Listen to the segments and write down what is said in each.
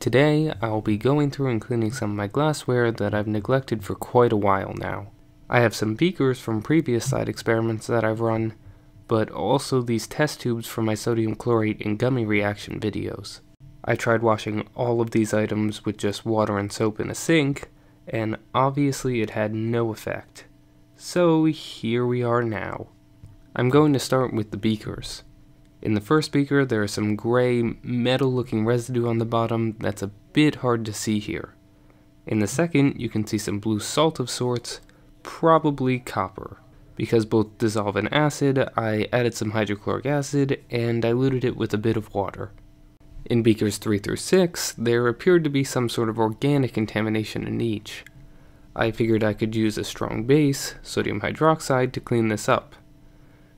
Today, I'll be going through and cleaning some of my glassware that I've neglected for quite a while now. I have some beakers from previous side experiments that I've run, but also these test tubes for my sodium chlorate and gummy reaction videos. I tried washing all of these items with just water and soap in a sink, and obviously it had no effect. So here we are now. I'm going to start with the beakers. In the first beaker, there is some gray, metal-looking residue on the bottom that's a bit hard to see here. In the second, you can see some blue salt of sorts, probably copper. Because both dissolve in acid, I added some hydrochloric acid and diluted it with a bit of water. In beakers 3 through 6, there appeared to be some sort of organic contamination in each. I figured I could use a strong base, sodium hydroxide, to clean this up.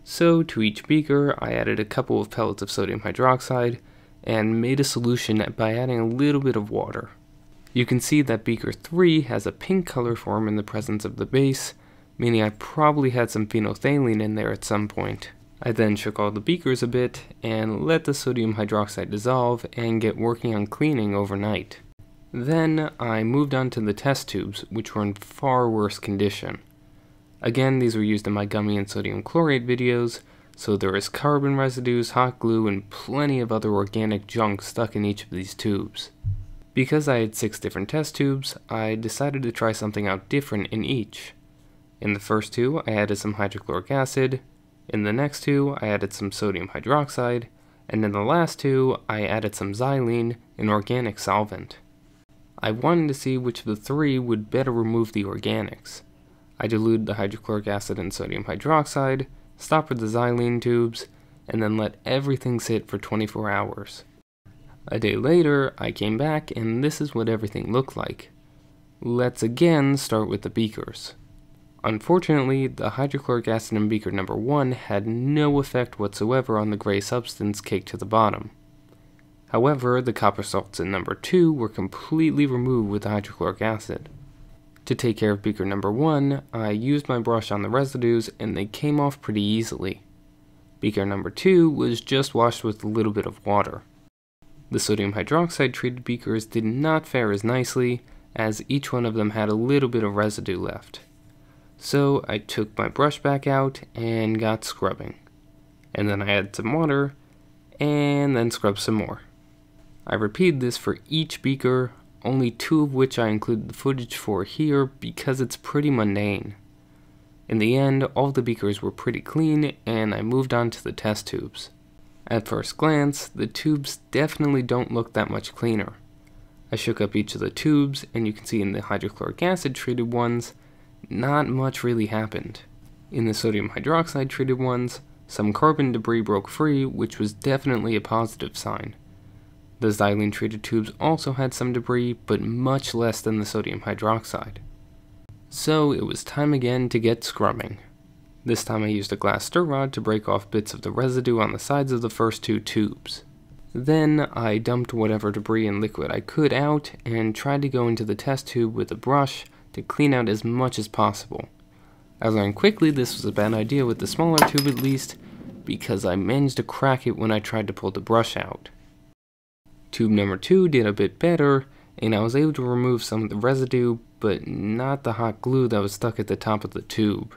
So to each beaker, I added a couple of pellets of sodium hydroxide and made a solution by adding a little bit of water. You can see that beaker 3 has a pink color form in the presence of the base, meaning I probably had some phenolphthalein in there at some point. I then shook all the beakers a bit and let the sodium hydroxide dissolve and get working on cleaning overnight. Then I moved on to the test tubes, which were in far worse condition. Again, these were used in my gummy and sodium chlorate videos, so there is carbon residues, hot glue, and plenty of other organic junk stuck in each of these tubes. Because I had six different test tubes, I decided to try something out different in each. In the first two, I added some hydrochloric acid, in the next two, I added some sodium hydroxide, and in the last two, I added some xylene, an organic solvent. I wanted to see which of the three would better remove the organics. I dilute the hydrochloric acid and sodium hydroxide, stopped with the xylene tubes, and then let everything sit for 24 hours. A day later, I came back and this is what everything looked like. Let's again start with the beakers. Unfortunately, the hydrochloric acid in beaker number 1 had no effect whatsoever on the gray substance caked to the bottom. However, the copper salts in number 2 were completely removed with the hydrochloric acid. To take care of beaker number 1, I used my brush on the residues and they came off pretty easily. Beaker number 2 was just washed with a little bit of water. The sodium hydroxide treated beakers did not fare as nicely, as each one of them had a little bit of residue left. So I took my brush back out and got scrubbing. And then I added some water, and then scrubbed some more. I repeated this for each beaker only two of which I include the footage for here because it's pretty mundane. In the end, all the beakers were pretty clean, and I moved on to the test tubes. At first glance, the tubes definitely don't look that much cleaner. I shook up each of the tubes, and you can see in the hydrochloric acid treated ones, not much really happened. In the sodium hydroxide treated ones, some carbon debris broke free, which was definitely a positive sign. The xylene treated tubes also had some debris, but much less than the sodium hydroxide. So it was time again to get scrubbing. This time I used a glass stir rod to break off bits of the residue on the sides of the first two tubes. Then I dumped whatever debris and liquid I could out and tried to go into the test tube with a brush to clean out as much as possible. I learned quickly this was a bad idea with the smaller tube at least, because I managed to crack it when I tried to pull the brush out. Tube number 2 did a bit better, and I was able to remove some of the residue, but not the hot glue that was stuck at the top of the tube.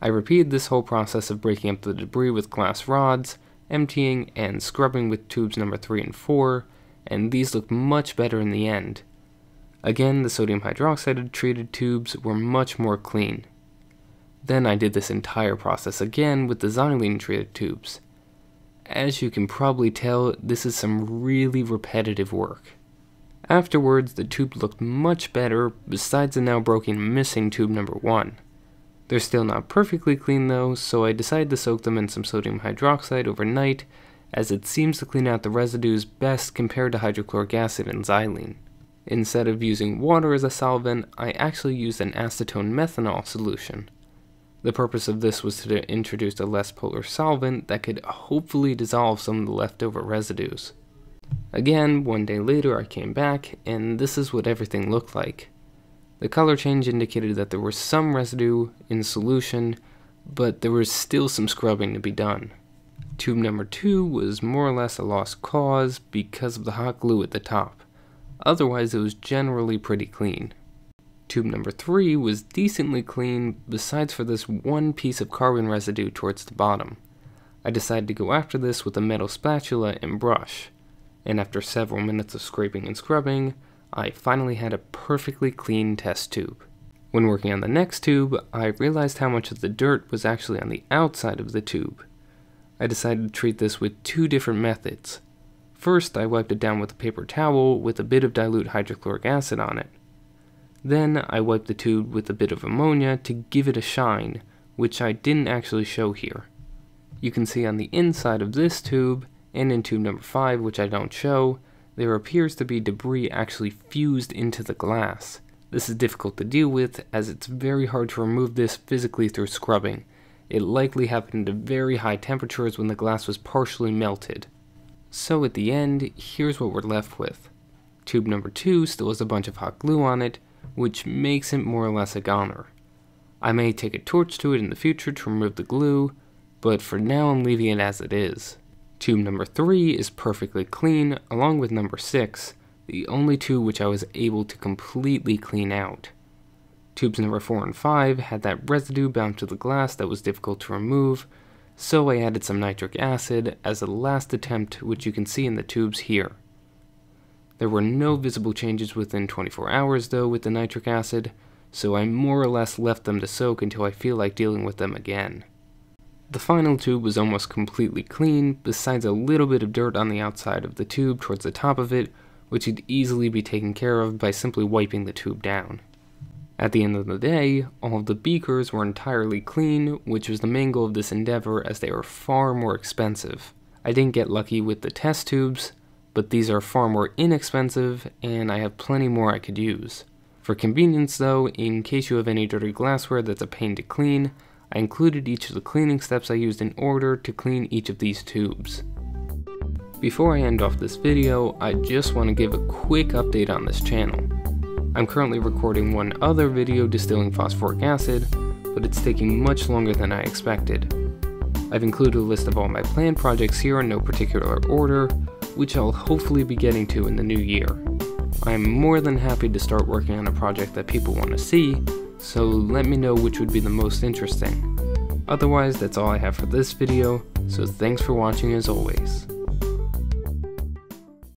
I repeated this whole process of breaking up the debris with glass rods, emptying, and scrubbing with tubes number 3 and 4, and these looked much better in the end. Again, the sodium hydroxide treated tubes were much more clean. Then I did this entire process again with the xylene treated tubes. As you can probably tell, this is some really repetitive work. Afterwards, the tube looked much better, besides the now broken missing tube number 1. They're still not perfectly clean though, so I decided to soak them in some sodium hydroxide overnight, as it seems to clean out the residues best compared to hydrochloric acid and xylene. Instead of using water as a solvent, I actually used an acetone methanol solution. The purpose of this was to introduce a less polar solvent that could hopefully dissolve some of the leftover residues. Again, one day later I came back, and this is what everything looked like. The color change indicated that there was some residue in solution, but there was still some scrubbing to be done. Tube number 2 was more or less a lost cause because of the hot glue at the top, Otherwise, it was generally pretty clean. Tube number 3 was decently clean, besides for this one piece of carbon residue towards the bottom. I decided to go after this with a metal spatula and brush, and after several minutes of scraping and scrubbing, I finally had a perfectly clean test tube. When working on the next tube, I realized how much of the dirt was actually on the outside of the tube. I decided to treat this with two different methods. First, I wiped it down with a paper towel with a bit of dilute hydrochloric acid on it. Then, I wiped the tube with a bit of ammonia to give it a shine, which I didn't actually show here. You can see on the inside of this tube, and in tube number 5, which I don't show, there appears to be debris actually fused into the glass. This is difficult to deal with, as it's very hard to remove this physically through scrubbing. It likely happened at very high temperatures when the glass was partially melted. So at the end, here's what we're left with. Tube number 2 still has a bunch of hot glue on it, which makes it more or less a goner. I may take a torch to it in the future to remove the glue, but for now I'm leaving it as it is. Tube number 3 is perfectly clean, along with number 6, the only two which I was able to completely clean out. Tubes number 4 and 5 had that residue bound to the glass that was difficult to remove, so I added some nitric acid as a last attempt which you can see in the tubes here. There were no visible changes within 24 hours though with the nitric acid, so I more or less left them to soak until I feel like dealing with them again. The final tube was almost completely clean, besides a little bit of dirt on the outside of the tube towards the top of it, which could easily be taken care of by simply wiping the tube down. At the end of the day, all of the beakers were entirely clean, which was the main goal of this endeavor as they were far more expensive. I didn't get lucky with the test tubes, but these are far more inexpensive and I have plenty more I could use. For convenience though, in case you have any dirty glassware that's a pain to clean, I included each of the cleaning steps I used in order to clean each of these tubes. Before I end off this video, I just want to give a quick update on this channel. I'm currently recording one other video distilling phosphoric acid, but it's taking much longer than I expected. I've included a list of all my planned projects here in no particular order, which I'll hopefully be getting to in the new year. I'm more than happy to start working on a project that people want to see, so let me know which would be the most interesting. Otherwise, that's all I have for this video, so thanks for watching as always.